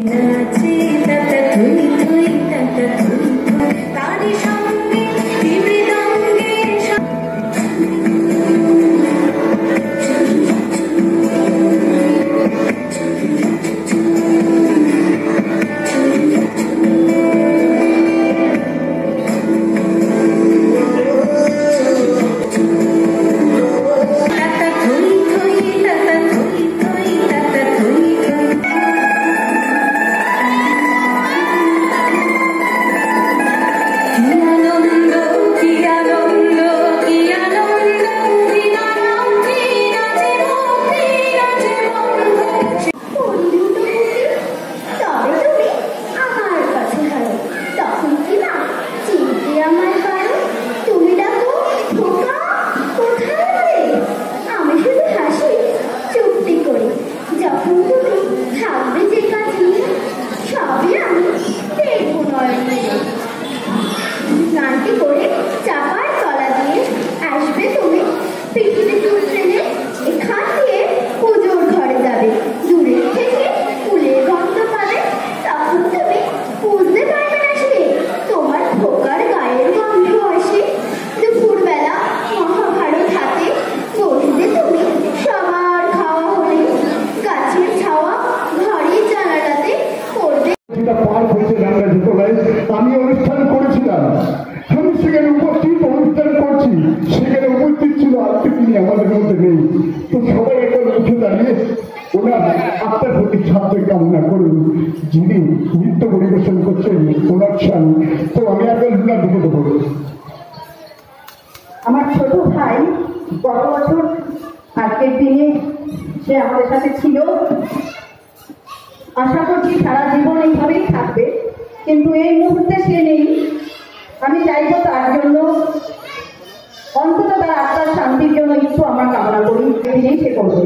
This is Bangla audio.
Good. বুঝতে পারবে না সে তোমার খোকার গায়ের গন্ধ আসে। দুপুরবেলা মহাভারত হাতে বসবে তুমি সবার খাওয়া হলে। গাছের ছাওয়া ঘরের জানালাতে পড়বে। পার হয়েছে গঙ্গা যুগলায় আমি অনুষ্ঠান করেছিলাম। আমি সেখানে উপস্থিত অনুষ্ঠান করছি। সেখানে উপস্থিত ছিল আজকে তিনি আমাদের মধ্যে নেই। তো সবাই একবার উঠে দাঁড়িয়ে, ওনার আত্মার প্রতি ছাত্র কামনা করুন। যিনি করছেন স্বামী তো আমি একবার লুনার দিকে দেবো আমার ছোট ভাই গত বছর আজকের দিনে সে আমাদের সাথে ছিল। আশা করছি সারা জীবন এইভাবেই থাকবে, কিন্তু এই মুহূর্তে সে নেই। আমি চাইব তার জন্য অন্তত তার আত্মার শান্তির জন্য একটু আমরা কামনা করি। সে করবে।